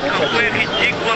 我也可以直接过